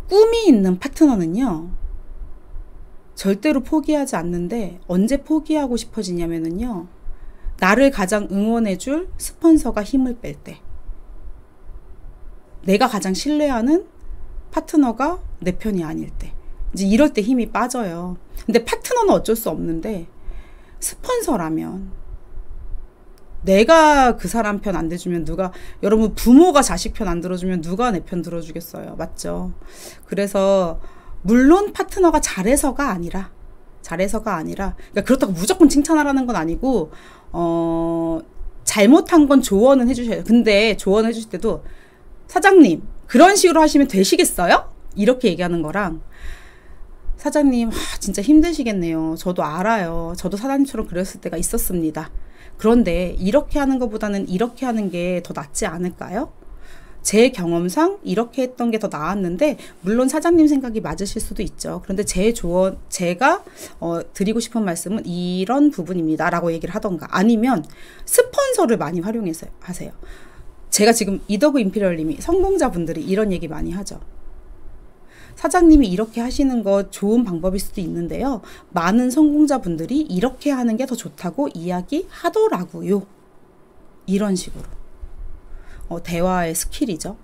꿈이 있는 파트너는요, 절대로 포기하지 않는데, 언제 포기하고 싶어지냐면은요, 나를 가장 응원해줄 스폰서가 힘을 뺄 때. 내가 가장 신뢰하는 파트너가 내 편이 아닐 때. 이제 이럴 때 힘이 빠져요. 근데 파트너는 어쩔 수 없는데, 스폰서라면, 내가 그 사람 편안 들어주면 누가 여러분 부모가 자식 편 안 들어주면 누가 내 편 들어주겠어요? 맞죠? 그래서 물론 파트너가 잘해서가 아니라 잘해서가 아니라 그러니까 그렇다고 무조건 칭찬하라는 건 아니고 어 잘못한 건 조언은 해주셔요 근데 조언 해 주실 때도 사장님 그런 식으로 하시면 되시겠어요? 이렇게 얘기하는 거랑 사장님 아, 진짜 힘드시겠네요. 저도 알아요. 저도 사장님처럼 그랬을 때가 있었습니다 그런데 이렇게 하는 것보다는 이렇게 하는 게 더 낫지 않을까요? 제 경험상 이렇게 했던 게 더 나았는데 물론 사장님 생각이 맞으실 수도 있죠. 그런데 제 조언 제가 어, 드리고 싶은 말씀은 이런 부분입니다라고 얘기를 하던가 아니면 스폰서를 많이 활용해서 하세요. 제가 지금 이덕우 임페리얼님이 성공자분들이 이런 얘기 많이 하죠. 사장님이 이렇게 하시는 거 좋은 방법일 수도 있는데요. 많은 성공자분들이 이렇게 하는 게 더 좋다고 이야기하더라고요. 이런 식으로. 어, 대화의 스킬이죠.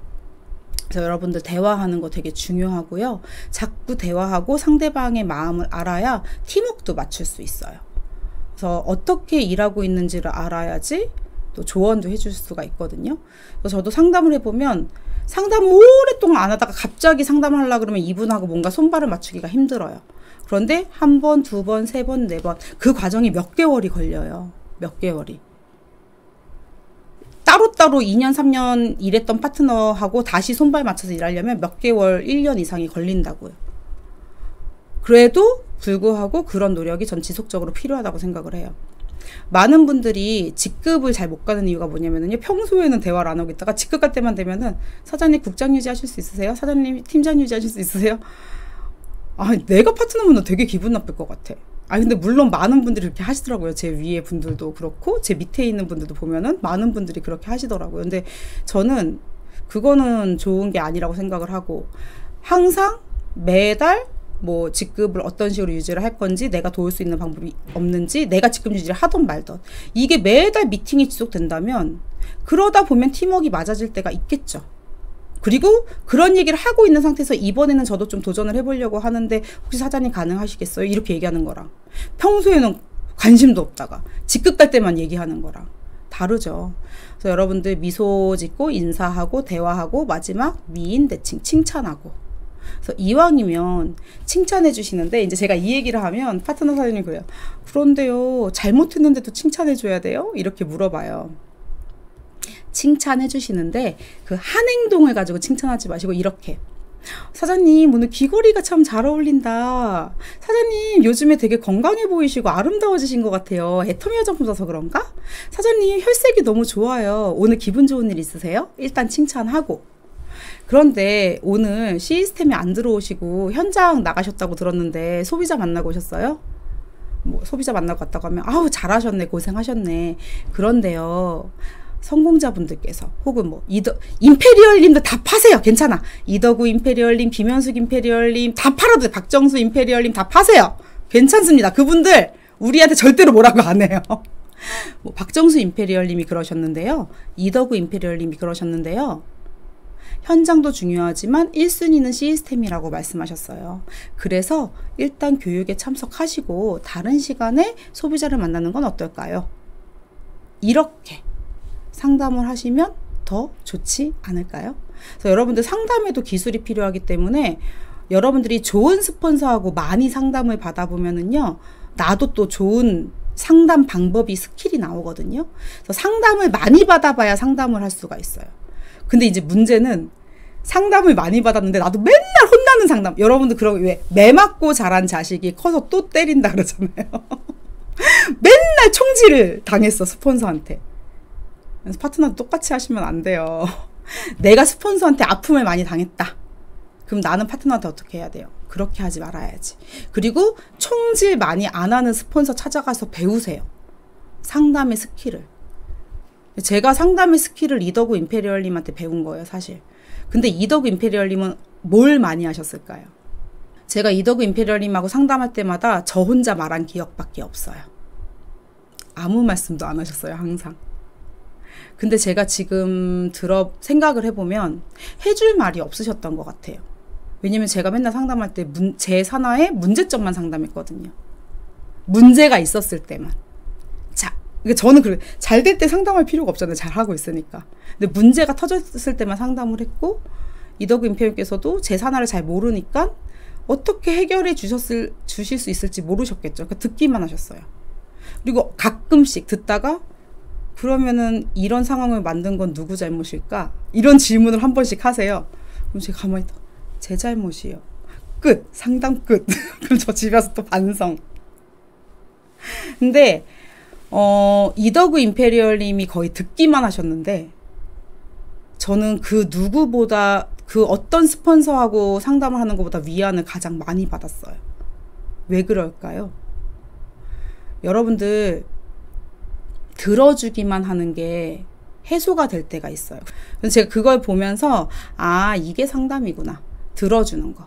그래서 여러분들 대화하는 거 되게 중요하고요. 자꾸 대화하고 상대방의 마음을 알아야 팀워크도 맞출 수 있어요. 그래서 어떻게 일하고 있는지를 알아야지 또 조언도 해줄 수가 있거든요. 그래서 저도 상담을 해보면 상담 오랫동안 안 하다가 갑자기 상담을 하려 그러면 이분하고 뭔가 손발을 맞추기가 힘들어요. 그런데 한 번, 두 번, 세 번, 네 번 그 과정이 몇 개월이 걸려요. 몇 개월이. 따로따로 2년, 3년 일했던 파트너하고 다시 손발 맞춰서 일하려면 몇 개월, 1년 이상이 걸린다고요. 그래도 불구하고 그런 노력이 전 지속적으로 필요하다고 생각을 해요. 많은 분들이 직급을 잘 못 가는 이유가 뭐냐면요. 평소에는 대화를 안 하고 있다가 직급 갈 때만 되면은 사장님 국장 유지하실 수 있으세요? 사장님 팀장 유지하실 수 있으세요? 아, 내가 파트너면 되게 기분 나쁠 것 같아. 아 근데 물론 많은 분들이 그렇게 하시더라고요. 제 위에 분들도 그렇고 제 밑에 있는 분들도 보면은 많은 분들이 그렇게 하시더라고요. 근데 저는 그거는 좋은 게 아니라고 생각을 하고 항상 매달 뭐 직급을 어떤 식으로 유지를 할 건지 내가 도울 수 있는 방법이 없는지 내가 직급 유지를 하던 말던 이게 매달 미팅이 지속된다면 그러다 보면 팀워크가 맞아질 때가 있겠죠. 그리고 그런 얘기를 하고 있는 상태에서 이번에는 저도 좀 도전을 해보려고 하는데 혹시 사장님 가능하시겠어요? 이렇게 얘기하는 거랑 평소에는 관심도 없다가 직급 갈 때만 얘기하는 거랑 다르죠. 그래서 여러분들 미소 짓고 인사하고 대화하고 마지막 미인 대칭 칭찬하고 그래서 이왕이면 칭찬해 주시는데 이제 제가 이 얘기를 하면 파트너 사장님이 그래요. 그런데요 잘못했는데도 칭찬해 줘야 돼요? 이렇게 물어봐요. 칭찬해 주시는데 그 한 행동을 가지고 칭찬하지 마시고 이렇게 사장님 오늘 귀걸이가 참 잘 어울린다. 사장님 요즘에 되게 건강해 보이시고 아름다워지신 것 같아요. 애터미 화장품 사서 그런가? 사장님 혈색이 너무 좋아요. 오늘 기분 좋은 일 있으세요? 일단 칭찬하고 그런데 오늘 시스템에 안 들어오시고 현장 나가셨다고 들었는데 소비자 만나고 오셨어요? 뭐 소비자 만나고 갔다고 하면 아우 잘하셨네 고생하셨네 그런데요 성공자분들께서 혹은 뭐 이더 임페리얼님도 다 파세요. 괜찮아. 이더구 임페리얼님, 김현숙 임페리얼님 다 팔아도 돼. 박정수 임페리얼님 다 파세요. 괜찮습니다. 그분들 우리한테 절대로 뭐라고 안 해요. 뭐 박정수 임페리얼님이 그러셨는데요. 이덕우 임페리얼님이 그러셨는데요. 현장도 중요하지만 1순위는 시스템이라고 말씀하셨어요. 그래서 일단 교육에 참석하시고 다른 시간에 소비자를 만나는 건 어떨까요? 이렇게 상담을 하시면 더 좋지 않을까요? 그래서 여러분들 상담에도 기술이 필요하기 때문에 여러분들이 좋은 스폰서하고 많이 상담을 받아보면은요, 나도 또 좋은 상담 방법이 스킬이 나오거든요. 그래서 상담을 많이 받아봐야 상담을 할 수가 있어요. 근데 이제 문제는 상담을 많이 받았는데 나도 맨날 혼나는 상담. 여러분들 그런 왜매 맞고 자란 자식이 커서 또 때린다 그러잖아요. 맨날 총질을 당했어 스폰서한테. 그래서 파트너도 똑같이 하시면 안 돼요. 내가 스폰서한테 아픔을 많이 당했다. 그럼 나는 파트너한테 어떻게 해야 돼요? 그렇게 하지 말아야지. 그리고 총질 많이 안 하는 스폰서 찾아가서 배우세요. 상담의 스킬을. 제가 상담의 스킬을 이덕우 임페리얼님한테 배운 거예요, 사실. 근데 이덕우 임페리얼님은 뭘 많이 하셨을까요? 제가 이덕우 임페리얼님하고 상담할 때마다 저 혼자 말한 기억밖에 없어요. 아무 말씀도 안 하셨어요, 항상. 근데 제가 지금 들어 생각을 해보면 해줄 말이 없으셨던 것 같아요. 왜냐면 제가 맨날 상담할 때 제 산하의 문제점만 상담했거든요. 문제가 있었을 때만. 자, 저는 그래 잘될 때 상담할 필요가 없잖아요. 잘 하고 있으니까. 근데 문제가 터졌을 때만 상담을 했고 이덕우 임표님께서도 제 산하를 잘 모르니까 어떻게 해결해 주셨을 주실 수 있을지 모르셨겠죠. 그러니까 듣기만 하셨어요. 그리고 가끔씩 듣다가 그러면은 이런 상황을 만든 건 누구 잘못일까? 이런 질문을 한 번씩 하세요. 그럼 제가 가만히 있다. 제 잘못이에요. 끝. 상담 끝. 그럼 저 집에 와서 또 반성. 근데 어, 이더그 임페리얼님이 거의 듣기만 하셨는데 저는 그 누구보다 그 어떤 스폰서하고 상담을 하는 것보다 위안을 가장 많이 받았어요. 왜 그럴까요? 여러분들 들어주기만 하는 게 해소가 될 때가 있어요. 그래서 제가 그걸 보면서 아 이게 상담이구나. 들어주는 거.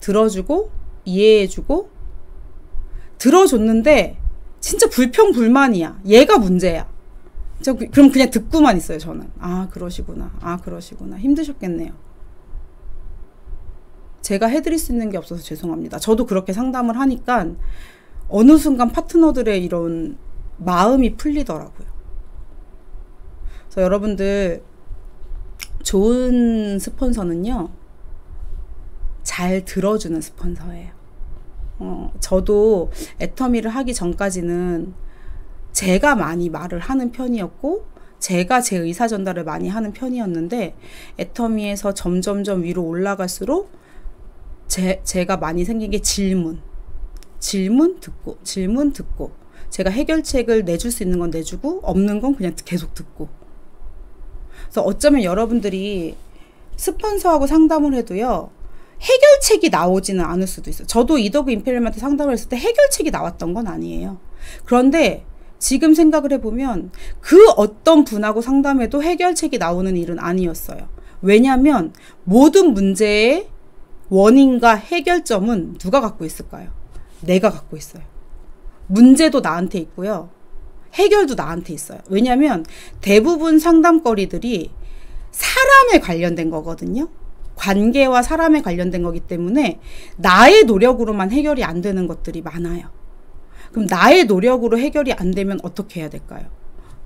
들어주고 이해해주고 들어줬는데 진짜 불평불만이야. 얘가 문제야. 저 그, 그럼 그냥 듣고만 있어요. 저는 아 그러시구나. 아 그러시구나. 힘드셨겠네요. 제가 해드릴 수 있는 게 없어서 죄송합니다. 저도 그렇게 상담을 하니까 어느 순간 파트너들의 이런 마음이 풀리더라고요. 그래서 여러분들 좋은 스폰서는요. 잘 들어주는 스폰서예요. 어, 저도 애터미를 하기 전까지는 제가 많이 말을 하는 편이었고 제가 제 의사 전달을 많이 하는 편이었는데 애터미에서 점점점 위로 올라갈수록 제, 제가 많이 생긴 게 질문 질문 듣고 질문 듣고 제가 해결책을 내줄 수 있는 건 내주고 없는 건 그냥 계속 듣고. 그래서 어쩌면 여러분들이 스폰서하고 상담을 해도요. 해결책이 나오지는 않을 수도 있어요. 저도 이더그 임페리엄한테 상담을 했을 때 해결책이 나왔던 건 아니에요. 그런데 지금 생각을 해보면 그 어떤 분하고 상담해도 해결책이 나오는 일은 아니었어요. 왜냐하면 모든 문제의 원인과 해결점은 누가 갖고 있을까요? 내가 갖고 있어요. 문제도 나한테 있고요. 해결도 나한테 있어요. 왜냐하면 대부분 상담거리들이 사람에 관련된 거거든요. 관계와 사람에 관련된 거기 때문에 나의 노력으로만 해결이 안 되는 것들이 많아요. 그럼 나의 노력으로 해결이 안 되면 어떻게 해야 될까요?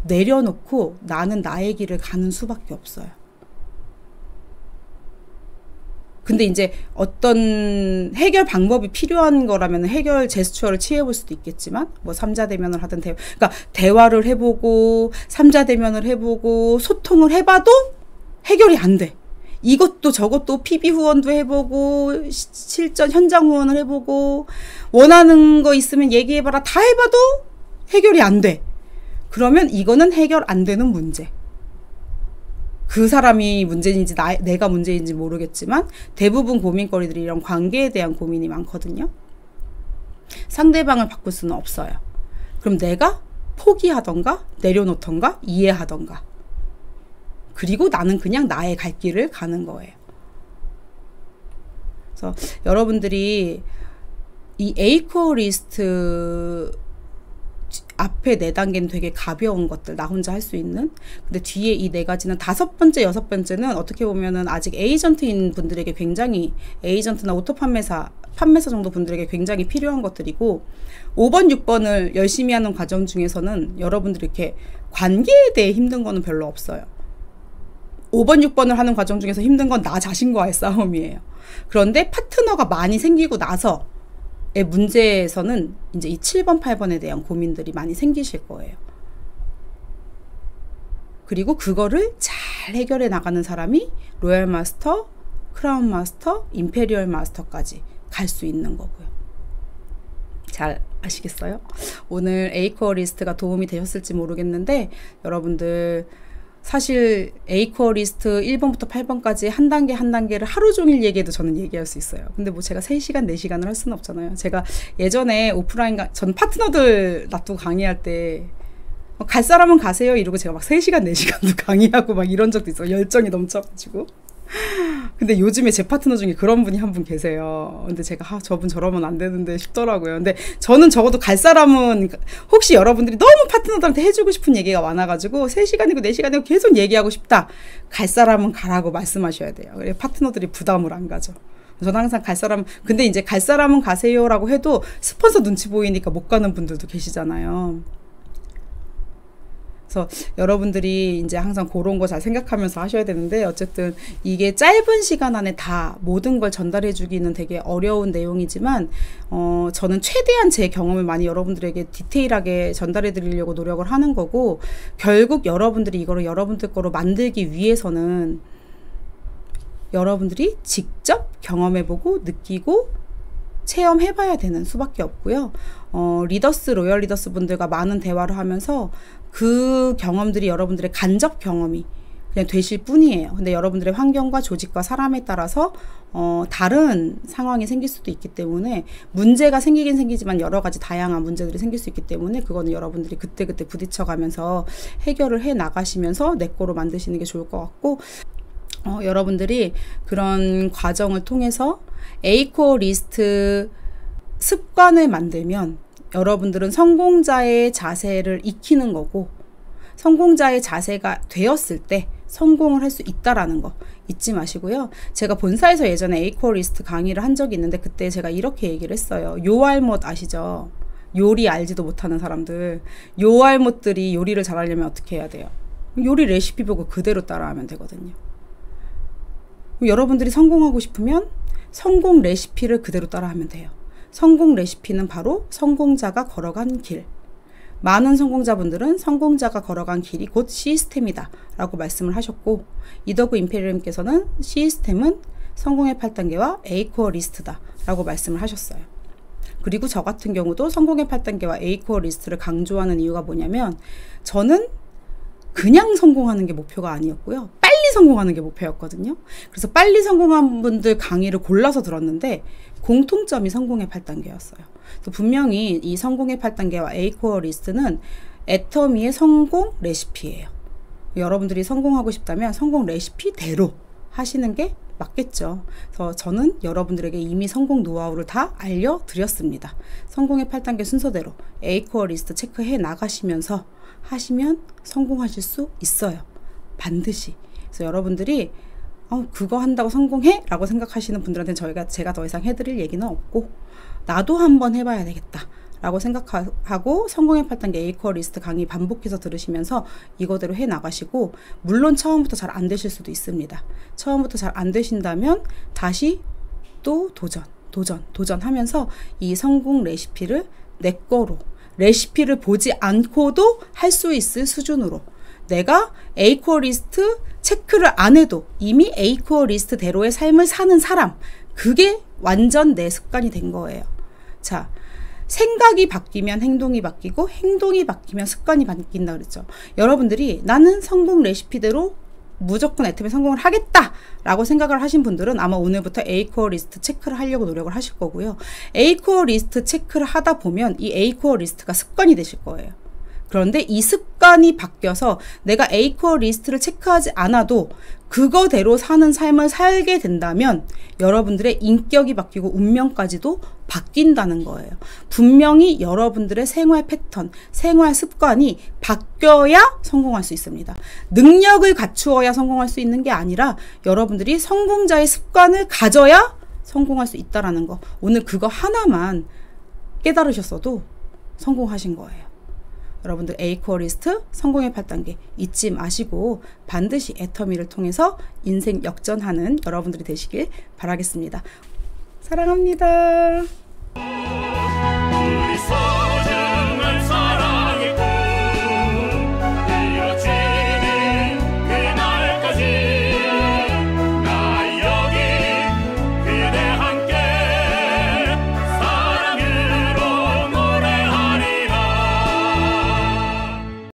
내려놓고 나는 나의 길을 가는 수밖에 없어요. 근데 이제 어떤 해결 방법이 필요한 거라면 해결 제스처를 취해볼 수도 있겠지만 뭐 삼자 대면을 하든 대 그러니까 대화를 해보고 삼자 대면을 해보고 소통을 해봐도 해결이 안 돼. 이것도 저것도 PB 후원도 해보고 실전 현장 후원을 해보고 원하는 거 있으면 얘기해봐라 다 해봐도 해결이 안 돼. 그러면 이거는 해결 안 되는 문제. 그 사람이 문제인지 나, 내가 문제인지 모르겠지만 대부분 고민거리들이 이런 관계에 대한 고민이 많거든요. 상대방을 바꿀 수는 없어요. 그럼 내가 포기하던가 내려놓던가 이해하던가 그리고 나는 그냥 나의 갈 길을 가는 거예요. 그래서 여러분들이 이 에이코 리스트 앞에 네 단계는 되게 가벼운 것들 나 혼자 할 수 있는 근데 뒤에 이 네 가지는 다섯 번째 여섯 번째는 어떻게 보면은 아직 에이전트인 분들에게 굉장히 에이전트나 오토 판매사 판매사 정도 분들에게 굉장히 필요한 것들이고 5번 6번을 열심히 하는 과정 중에서는 여러분들이 이렇게 관계에 대해 힘든 거는 별로 없어요 5번 6번을 하는 과정 중에서 힘든 건 나 자신과의 싸움이에요 그런데 파트너가 많이 생기고 나서 의 문제에서는 이제 이 7번, 8번에 대한 고민들이 많이 생기실 거예요. 그리고 그거를 잘 해결해 나가는 사람이 로얄 마스터, 크라운 마스터, 임페리얼 마스터까지 갈 수 있는 거고요. 잘 아시겠어요? 오늘 에이커 리스트가 도움이 되셨을지 모르겠는데 여러분들 사실 에이코어 리스트 1번부터 8번까지 한 단계 한 단계를 하루 종일 얘기해도 저는 얘기할 수 있어요. 근데 뭐 제가 3시간, 4시간을 할 수는 없잖아요. 제가 예전에 오프라인, 가, 전 파트너들 놔두고 강의할 때, 갈 사람은 가세요. 이러고 제가 막 3시간, 4시간도 강의하고 막 이런 적도 있어요. 열정이 넘쳐가지고. 근데 요즘에 제 파트너 중에 그런 분이 한 분 계세요. 근데 제가 아, 저분 저러면 안 되는데 싶더라고요. 근데 저는 적어도 갈 사람은 혹시 여러분들이 너무 파트너들한테 해주고 싶은 얘기가 많아가지고 3시간이고 4시간이고 계속 얘기하고 싶다. 갈 사람은 가라고 말씀하셔야 돼요. 그래 파트너들이 부담을 안 가죠. 저는 항상 갈 사람 근데 이제 갈 사람은 가세요라고 해도 스폰서 눈치 보이니까 못 가는 분들도 계시잖아요. 그래서 여러분들이 이제 항상 그런 거 잘 생각하면서 하셔야 되는데 어쨌든 이게 짧은 시간 안에 다 모든 걸 전달해 주기는 되게 어려운 내용이지만 어 저는 최대한 제 경험을 많이 여러분들에게 디테일하게 전달해 드리려고 노력을 하는 거고 결국 여러분들이 이거를 여러분들 거로 만들기 위해서는 여러분들이 직접 경험해 보고 느끼고 체험해 봐야 되는 수밖에 없고요. 어, 리더스, 로열 리더스 분들과 많은 대화를 하면서 그 경험들이 여러분들의 간접 경험이 그냥 되실 뿐이에요. 근데 여러분들의 환경과 조직과 사람에 따라서 어, 다른 상황이 생길 수도 있기 때문에 문제가 생기긴 생기지만 여러 가지 다양한 문제들이 생길 수 있기 때문에 그거는 여러분들이 그때그때 부딪혀가면서 해결을 해 나가시면서 내 거로 만드시는 게 좋을 것 같고 어, 여러분들이 그런 과정을 통해서 에이코 리스트 습관을 만들면 여러분들은 성공자의 자세를 익히는 거고 성공자의 자세가 되었을 때 성공을 할 수 있다라는 거 잊지 마시고요. 제가 본사에서 예전에 에이코 리스트 강의를 한 적이 있는데 그때 제가 이렇게 얘기를 했어요. 요알못 아시죠? 요리 알지도 못하는 사람들 요알못들이 요리를 잘하려면 어떻게 해야 돼요? 요리 레시피 보고 그대로 따라하면 되거든요. 여러분들이 성공하고 싶으면 성공 레시피를 그대로 따라하면 돼요. 성공 레시피는 바로 성공자가 걸어간 길. 많은 성공자분들은 성공자가 걸어간 길이 곧 시스템이다 라고 말씀을 하셨고 이더그 임페리엄께서는 시스템은 성공의 8단계와 에이코어 리스트다 라고 말씀을 하셨어요. 그리고 저 같은 경우도 성공의 8단계와 에이코어 리스트를 강조하는 이유가 뭐냐면 저는 그냥 성공하는 게 목표가 아니었고요. 빨리 성공하는 게 목표였거든요. 그래서 빨리 성공한 분들 강의를 골라서 들었는데 공통점이 성공의 8단계였어요. 분명히 이 성공의 8단계와 eight core 리스트는 애터미의 성공 레시피예요. 여러분들이 성공하고 싶다면 성공 레시피대로 하시는 게 맞겠죠. 그래서 저는 여러분들에게 이미 성공 노하우를 다 알려드렸습니다. 성공의 8단계 순서대로 eight core 리스트 체크해 나가시면서 하시면 성공하실 수 있어요. 반드시. 그래서 여러분들이 어, 그거 한다고 성공해? 라고 생각하시는 분들한테 저희가 제가 더 이상 해드릴 얘기는 없고 나도 한번 해봐야 되겠다. 라고 생각하고 성공의 8단계 에이코어 리스트 강의 반복해서 들으시면서 이거대로 해 나가시고 물론 처음부터 잘 안 되실 수도 있습니다. 처음부터 잘 안 되신다면 다시 또 도전, 도전, 도전하면서 이 성공 레시피를 내 거로 레시피를 보지 않고도 할 수 있을 수준으로 내가 에이코어 리스트 체크를 안 해도 이미 에이코어 리스트대로의 삶을 사는 사람 그게 완전 내 습관이 된 거예요. 자, 생각이 바뀌면 행동이 바뀌고 행동이 바뀌면 습관이 바뀐다 그랬죠. 여러분들이 나는 성공 레시피대로 무조건 애터미 성공을 하겠다라고 생각을 하신 분들은 아마 오늘부터 eight core 리스트 체크를 하려고 노력을 하실 거고요. eight core 리스트 체크를 하다 보면 이 eight core 리스트가 습관이 되실 거예요. 그런데 이 습관이 바뀌어서 내가 eight core 리스트를 체크하지 않아도 그거대로 사는 삶을 살게 된다면 여러분들의 인격이 바뀌고 운명까지도 바뀐다는 거예요. 분명히 여러분들의 생활 패턴, 생활 습관이 바뀌어야 성공할 수 있습니다. 능력을 갖추어야 성공할 수 있는 게 아니라 여러분들이 성공자의 습관을 가져야 성공할 수 있다라는 거. 오늘 그거 하나만 깨달으셨어도 성공하신 거예요. 여러분들 에이코어 리스트 성공의 8단계 잊지 마시고 반드시 애터미를 통해서 인생 역전하는 여러분들이 되시길 바라겠습니다. 사랑합니다.